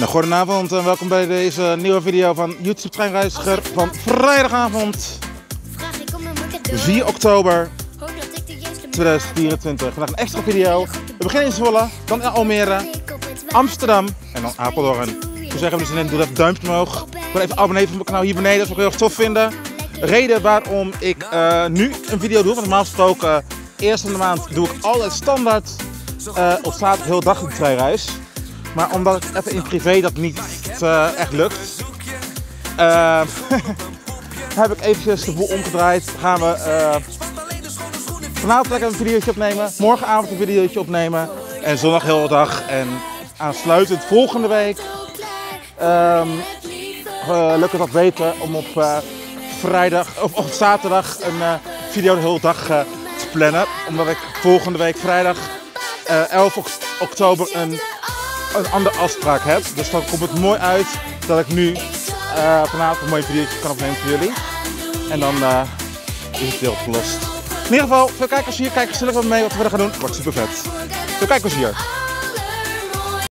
Nou, goedenavond en welkom bij deze nieuwe video van YouTube Treinreiziger van vrijdagavond 4 oktober 2024. Vandaag een extra video. We beginnen in Zwolle, dan in Almere, Amsterdam en dan Apeldoorn. Zou zeggen, dus doe even een duimpje omhoog. Gewoon even abonneren op mijn kanaal hier beneden, dat zou ik heel erg tof vinden. Reden waarom ik uh, nu een video doe, want normaal gesproken, uh, eerst in de maand doe ik altijd standaard uh, op zaterdag heel dag de treinreis. Maar omdat het even in privé dat niet uh, echt lukt, uh, heb ik eventjes de boel omgedraaid. Gaan we uh, vanavond lekker een videootje opnemen, morgenavond een videootje opnemen en zondag heel de dag. En aansluitend volgende week um, lukt het dat weten om op vrijdag of op zaterdag een video de hele dag te plannen. Omdat ik volgende week vrijdag 11 oktober een een andere afspraak heb. Dus dan komt het mooi uit dat ik nu uh, vanavond een mooi video kan opnemen voor jullie. En dan uh, is het deel opgelost. In ieder geval, veel kijkers hier. Kijk gezellig wat mee wat we gaan doen. Wordt super vet. Veel kijkers hier.